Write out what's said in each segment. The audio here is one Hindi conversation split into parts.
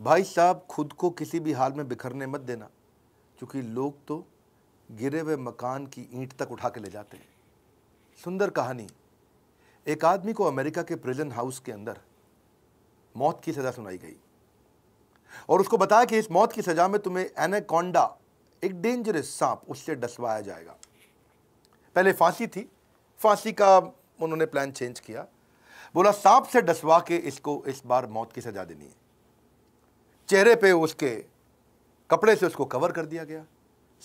भाई साहब, खुद को किसी भी हाल में बिखरने मत देना, क्योंकि लोग तो गिरे हुए मकान की ईंट तक उठा के ले जाते हैं। सुंदर कहानी। एक आदमी को अमेरिका के प्रिजन हाउस के अंदर मौत की सजा सुनाई गई। और उसको बताया कि इस मौत की सजा में तुम्हें एनाकोंडा, एक डेंजरस सांप, उससे डसवाया जाएगा। पहले फांसी थी। फांसी का उन्होंने प्लान चेंज किया। बोला, सांप से डसवा के इसको इस बार मौत की सजा देनी है। चेहरे पे उसके कपड़े से उसको कवर कर दिया गया।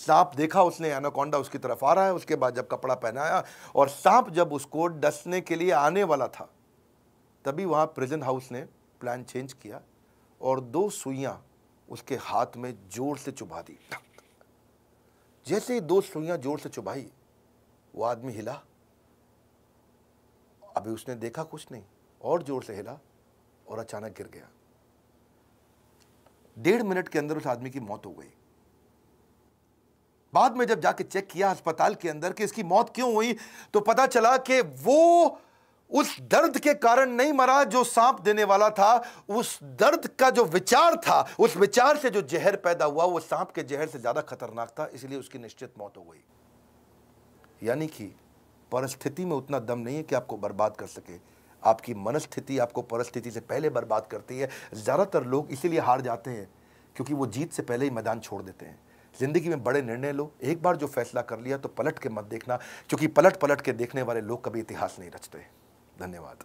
सांप देखा उसने एनाकोंडा उसकी तरफ़ आ रहा है, उसके बाद जब कपड़ा पहनाया और सांप जब उसको डसने के लिए आने वाला था, तभी वहाँ प्रिजन हाउस ने प्लान चेंज किया और दो सुइयाँ उसके हाथ में ज़ोर से चुभा दी। जैसे ही दो सुइयाँ ज़ोर से चुभाई, वो आदमी हिला। अभी उसने देखा कुछ नहीं, और ज़ोर से हिला और अचानक गिर गया। डेढ़ मिनट के अंदर उस आदमी की मौत हो गई। बाद में जब जाके चेक किया अस्पताल के अंदर कि इसकी मौत क्यों हुई तो पता चला कि वो उस दर्द के कारण नहीं मरा जो सांप देने वाला था। उस दर्द का जो विचार था, उस विचार से जो जहर पैदा हुआ, वो सांप के जहर से ज़्यादा खतरनाक था, इसलिए उसकी निश्चित मौत हो गई। यानी कि परिस्थिति में उतना दम नहीं है कि आपको बर्बाद कर सके। आपकी मनस्थिति आपको परिस्थिति से पहले बर्बाद करती है। ज़्यादातर लोग इसीलिए हार जाते हैं क्योंकि वो जीत से पहले ही मैदान छोड़ देते हैं। ज़िंदगी में बड़े निर्णय लो, एक बार जो फैसला कर लिया तो पलट के मत देखना, क्योंकि पलट पलट के देखने वाले लोग कभी इतिहास नहीं रचते। धन्यवाद।